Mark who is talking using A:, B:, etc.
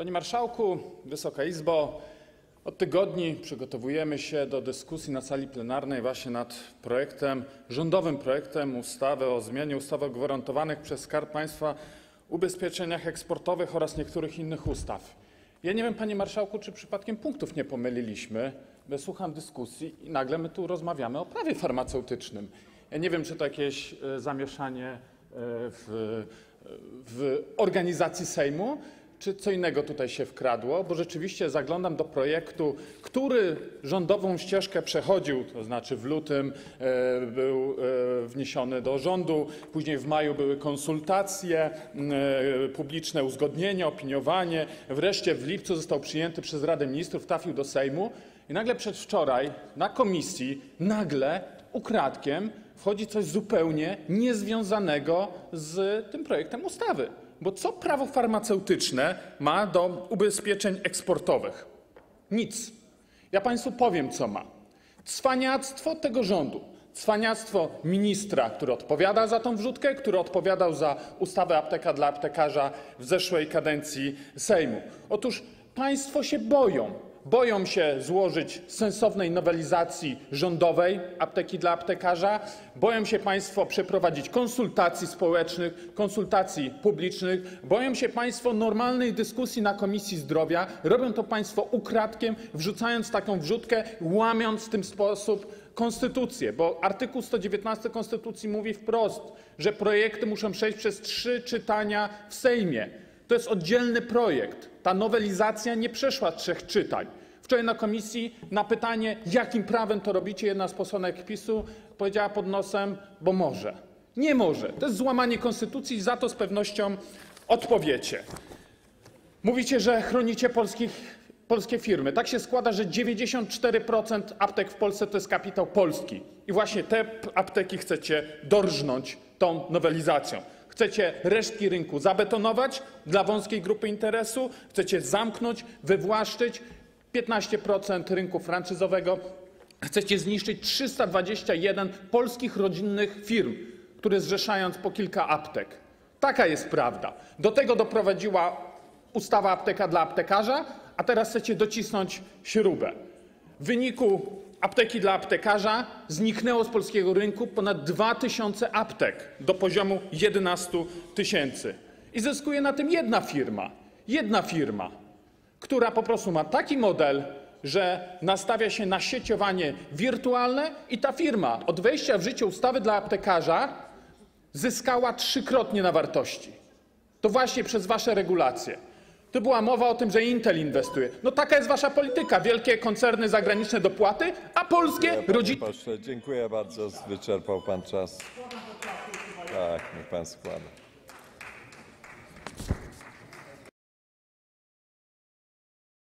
A: Panie Marszałku! Wysoka Izbo! Od tygodni przygotowujemy się do dyskusji na sali plenarnej właśnie nad rządowym projektem ustawy o zmianie ustawy o gwarantowanych przez Skarb Państwa ubezpieczeniach eksportowych oraz niektórych innych ustaw. Ja nie wiem, panie marszałku, czy przypadkiem punktów nie pomyliliśmy, bo słucham dyskusji i nagle my tu rozmawiamy o prawie farmaceutycznym. Ja nie wiem, czy to jakieś e, zamieszanie e, w, w organizacji Sejmu, czy co innego tutaj się wkradło, bo rzeczywiście zaglądam do projektu, który rządową ścieżkę przechodził, to znaczy w lutym e, był e, wniesiony do rządu, później w maju były konsultacje e, publiczne, uzgodnienie, opiniowanie, wreszcie w lipcu został przyjęty przez Radę Ministrów, trafił do Sejmu i nagle przedwczoraj na komisji nagle ukradkiem wchodzi coś zupełnie niezwiązanego z tym projektem ustawy. Bo co prawo farmaceutyczne ma do ubezpieczeń eksportowych? Nic. Ja państwu powiem, co ma. Cwaniactwo tego rządu, cwaniactwo ministra, który odpowiada za tą wrzutkę, który odpowiadał za ustawę apteka dla aptekarza w zeszłej kadencji Sejmu. Otóż państwo się boją. Boją się złożyć sensownej nowelizacji rządowej apteki dla aptekarza, boją się państwo przeprowadzić konsultacji społecznych, konsultacji publicznych, boją się państwo normalnej dyskusji na Komisji Zdrowia, robią to państwo ukradkiem, wrzucając taką wrzutkę, łamiąc w tym sposób konstytucję, bo art. 119 konstytucji mówi wprost, że projekty muszą przejść przez trzy czytania w Sejmie. To jest oddzielny projekt. Ta nowelizacja nie przeszła trzech czytań. Wczoraj na komisji na pytanie, jakim prawem to robicie, jedna z posłanek PiSu powiedziała pod nosem, bo może. Nie może. To jest złamanie konstytucji i za to z pewnością odpowiecie. Mówicie, że chronicie polskie firmy. Tak się składa, że 94% aptek w Polsce to jest kapitał polski. I właśnie te apteki chcecie dorżnąć tą nowelizacją. Chcecie resztki rynku zabetonować dla wąskiej grupy interesu, chcecie zamknąć, wywłaszczyć 15% rynku franczyzowego, chcecie zniszczyć 321 polskich rodzinnych firm, które zrzeszając po kilka aptek. Taka jest prawda. Do tego doprowadziła ustawa apteka dla aptekarza, a teraz chcecie docisnąć śrubę. Apteki dla aptekarza zniknęło z polskiego rynku ponad 2 tysiące aptek do poziomu 11 tysięcy. I zyskuje na tym jedna firma. Jedna firma, która po prostu ma taki model, że nastawia się na sieciowanie wirtualne i ta firma od wejścia w życie ustawy dla aptekarza zyskała trzykrotnie na wartości. To właśnie przez wasze regulacje. Tu była mowa o tym, że Intel inwestuje. No taka jest wasza polityka. Wielkie koncerny zagraniczne dopłaty, a polskie rodziny
B: dziękuję bardzo. Wyczerpał pan czas. Tak, niech pan składa.